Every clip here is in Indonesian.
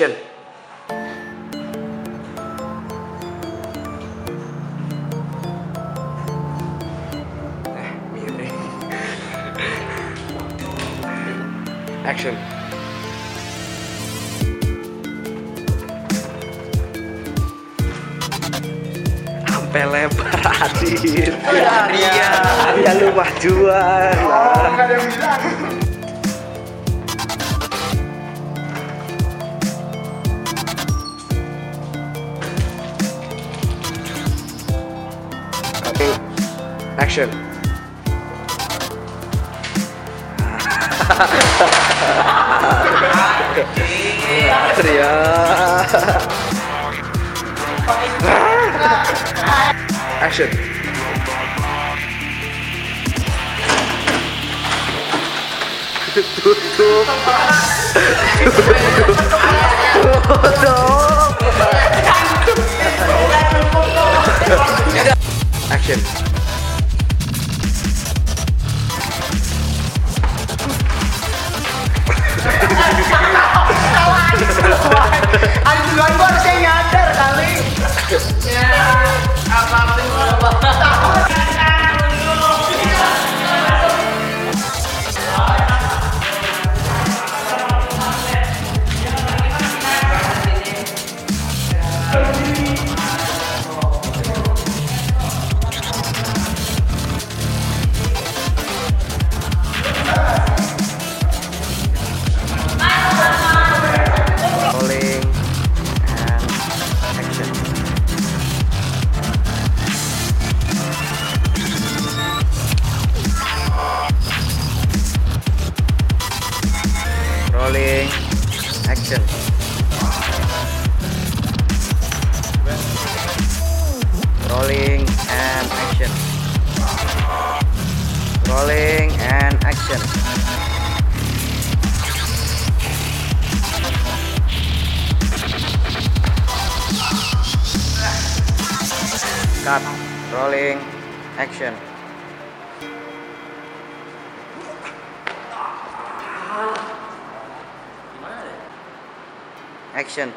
action. Eh, action. Sampai lebar Adit. Arya Arya lu majuan Oke, action. Arya. Action. Tutup. Tutup. 県かわいい action. Rolling and action. Rolling and action. Cut. Rolling. Action. Action.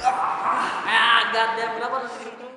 Ah, goddamn, kenapa harus